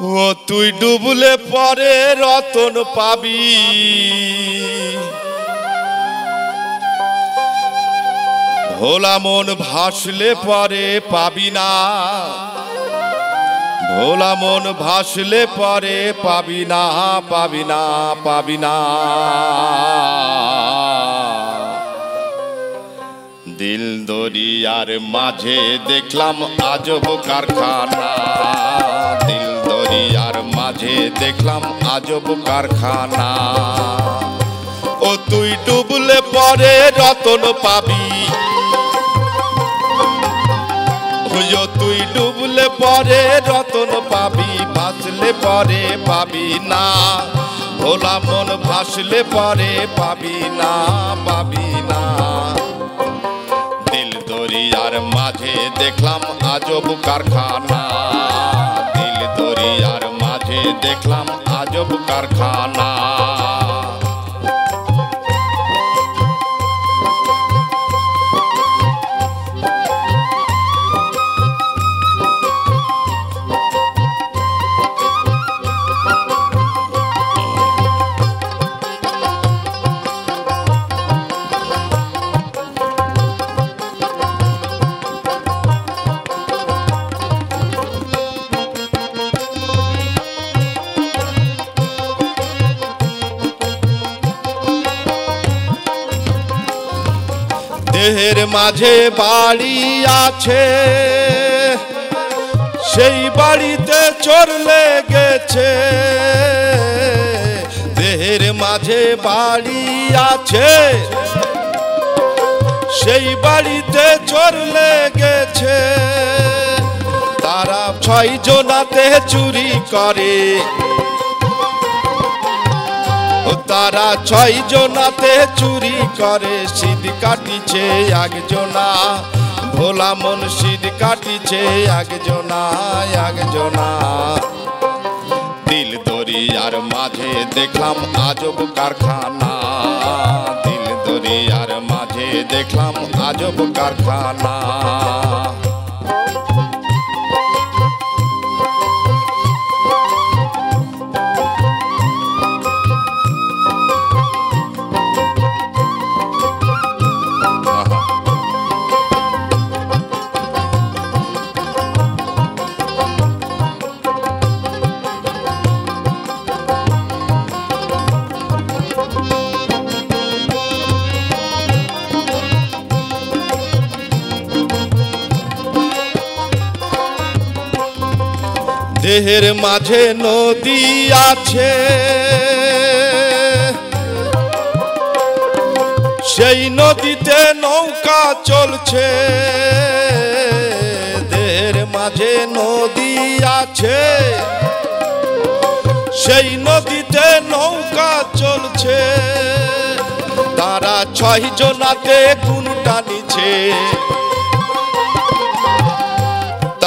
ও, তুই ডুবলে পরে রতন পাবি। ভোলা মন ভাসলে পরে পাবি না। ভোলা মন ভাসলে পরে পাবি না পাবি না পাবি না। দিল দরিয়ার মাঝে দেখলাম আজব কারখানা। দিল দরিয়ার মাঝে দেখলাম আজব কারখানা। ও তুই ডুবলে পরে রতন পাবি। ও তুই ডুবলে পরে রতন পাবি ভাসলে পরে পাবি না। ভোলা মন ভাসলে পরে পাবি না পাবি না। দিল দরিয়ার মাঝে দেখলাম আজব কারখানা। দেখলাম আজব কারখানা দেহের মাঝে বাড়ি আছে। সেই বাড়িতে চোর লেগেছে। দেহের মাঝে বাড়ি আছে। সেই বাড়িতে চোর লেগেছে। তারা ছয় জনাতে চুরি করে। তারা ছয় জনাতে চুরি করে সিদ কাটিছে একজনা ভোলা মন সিদ কাটিছে একজনা একজনা দিল দরিয়ার মাঝে দেখলাম আজব কারখানা। দিল দরিয়ার মাঝে দেখলাম আজব কারখানা। দেহের মাঝে নদী আছে। সেই নদীতে নৌকা চলছে। দেহের মাঝে নদী আছে। সেই নদীতে নৌকা চলছে। তারা ছয় জনাতে কোন টানিছে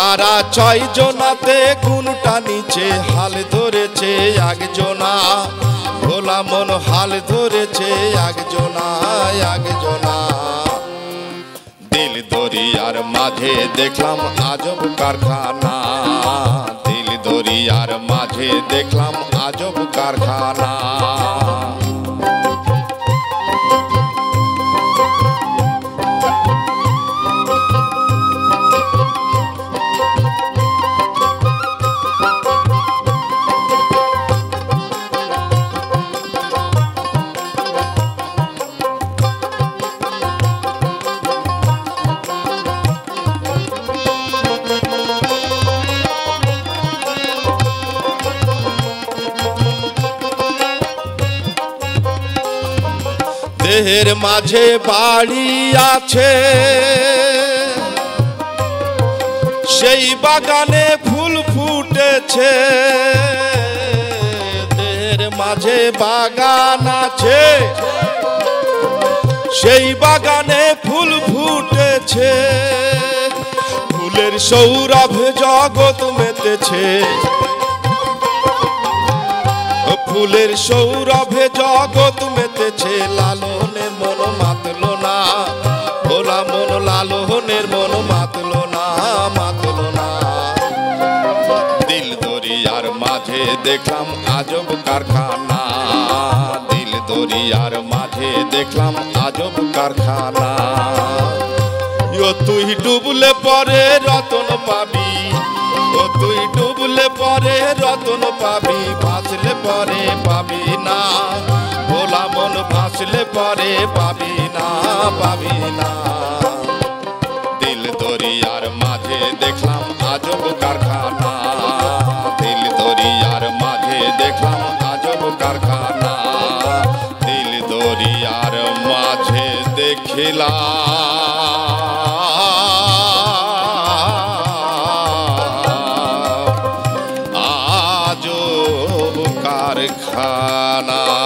তারা ছয় জনাতে কোন টানিছে হাল ধরেছে একজনা ভোলা মন হাল ধরেছে একজনা একজনা দিল দরিয়ার মাঝে দেখলাম আজব কারখানা। দিল দরিয়ার মাঝে দেখলাম আজব কারখানা। দেহের মাঝে বাড়ি আছে। সেই বাগানে ফুল ফুটেছে। দেহের মাঝে বাগান আছে। সেই বাগানে ফুল ফুটেছে। ফুলের সৌরভে জগৎ মেতেছে। ফুলের সৌরভে জগৎ মেতেছে লালনের মন মাতলো না। ভোলা মন, লালনের মন মাতলো না মাতলো না। দিল দরিয়ার মাঝে দেখলাম আজব কারখানা। দিল দরিয়ার মাঝে দেখলাম আজব কারখানা। তুই ডুবলে পরে রতন পাবি বাঁচলে পরে রতন পাবি, বাঁচলে পরে পাবি না। ভোলা মন ভাসলে পরে পাবি না পাবি না। দিল দরিয়ার মাঝে দেখলাম আজব কারখানা। দিল দরিয়ার মাঝে দেখলাম আজব কারখানা। দিল দরিয়ার মাঝে দেখিলাম na